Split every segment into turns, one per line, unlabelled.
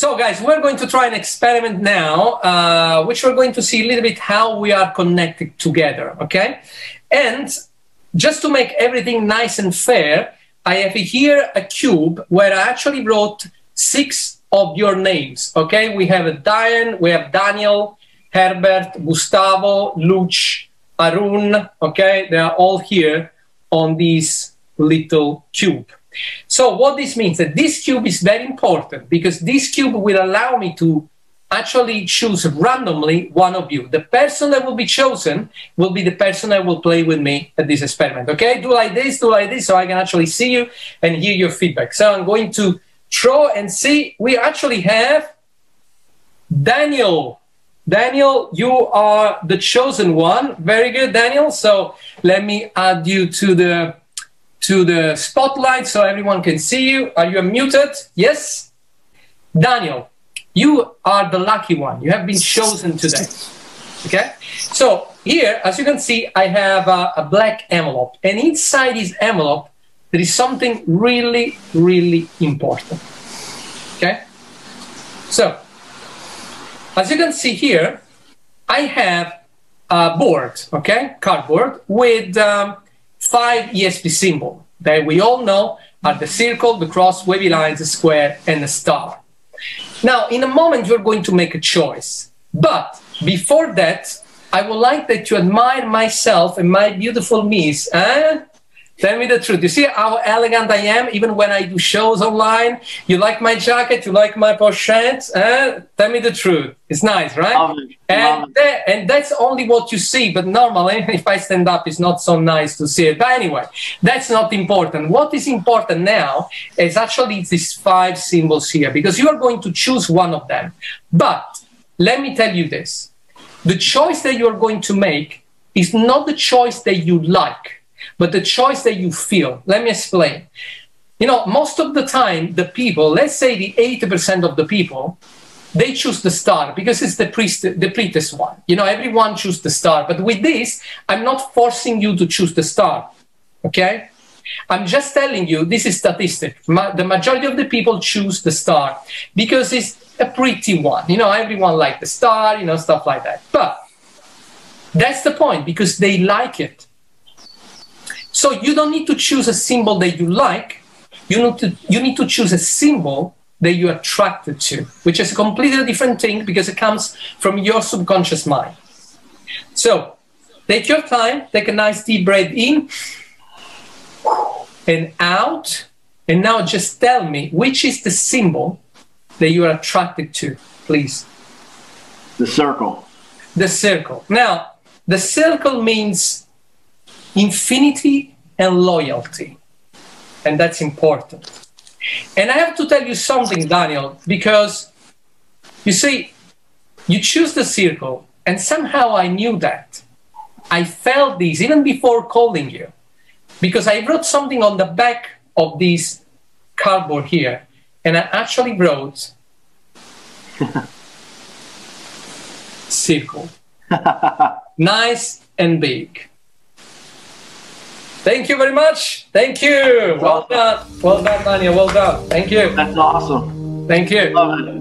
So, guys, we're going to try an experiment now, uh, which we're going to see a little bit how we are connected together, okay? And just to make everything nice and fair, I have here a cube where I actually wrote six of your names, okay? We have Diane, we have Daniel, Herbert, Gustavo, Luch, Arun, okay? They are all here on this little cube. So what this means that this cube is very important because this cube will allow me to actually choose randomly one of you. The person that will be chosen will be the person that will play with me at this experiment. Okay, do like this, do like this, so I can actually see you and hear your feedback. So I'm going to throw and see. We actually have Daniel. Daniel, you are the chosen one. Very good, Daniel. So let me add you to the to the spotlight so everyone can see you. Are you muted? Yes? Daniel, you are the lucky one. You have been chosen today. Okay? So here, as you can see, I have a, a black envelope. And inside this envelope, there is something really, really important. Okay? So, as you can see here, I have a board, okay, cardboard with um, five ESP symbols that we all know are the circle, the cross, wavy lines, the square, and the star. Now, in a moment, you're going to make a choice. But before that, I would like that you admire myself and my beautiful miss. Eh? Tell me the truth. You see how elegant I am, even when I do shows online. You like my jacket? You like my pochette? Uh, tell me the truth. It's nice, right?
Love it.
And
Love it.
that, and that's only what you see. But normally, if I stand up, it's not so nice to see it. But anyway, that's not important. What is important now is actually these five symbols here, because you are going to choose one of them. But let me tell you this: the choice that you are going to make is not the choice that you like but the choice that you feel. Let me explain. You know, most of the time, the people, let's say the 80% of the people, they choose the star because it's the, priest, the prettiest one. You know, everyone choose the star. But with this, I'm not forcing you to choose the star. Okay? I'm just telling you, this is statistic. Ma the majority of the people choose the star because it's a pretty one. You know, everyone like the star, you know, stuff like that. But that's the point because they like it. So you don't need to choose a symbol that you like. You need to, you need to choose a symbol that you're attracted to, which is a completely different thing because it comes from your subconscious mind. So take your time, take a nice deep breath in and out. And now just tell me which is the symbol that you are attracted to, please.
The circle.
The circle. Now, the circle means infinity and loyalty. And that's important. And I have to tell you something, Daniel, because you see, you choose the circle, and somehow I knew that. I felt this even before calling you, because I wrote something on the back of this cardboard here, and I actually wrote circle. nice and big. Thank you very much. Thank you. Well done. Well done, Daniel. Well done. Thank you.
That's awesome.
Thank you.
Love it.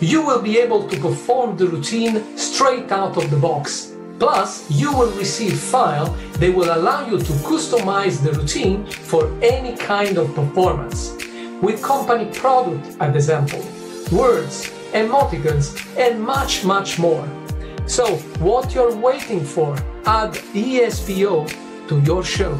You will be able to perform the routine straight out of the box. Plus, you will receive file that will allow you to customize the routine for any kind of performance. With company product as example, words, emoticons, and much, much more. So, what you're waiting for, add ESPO to your show.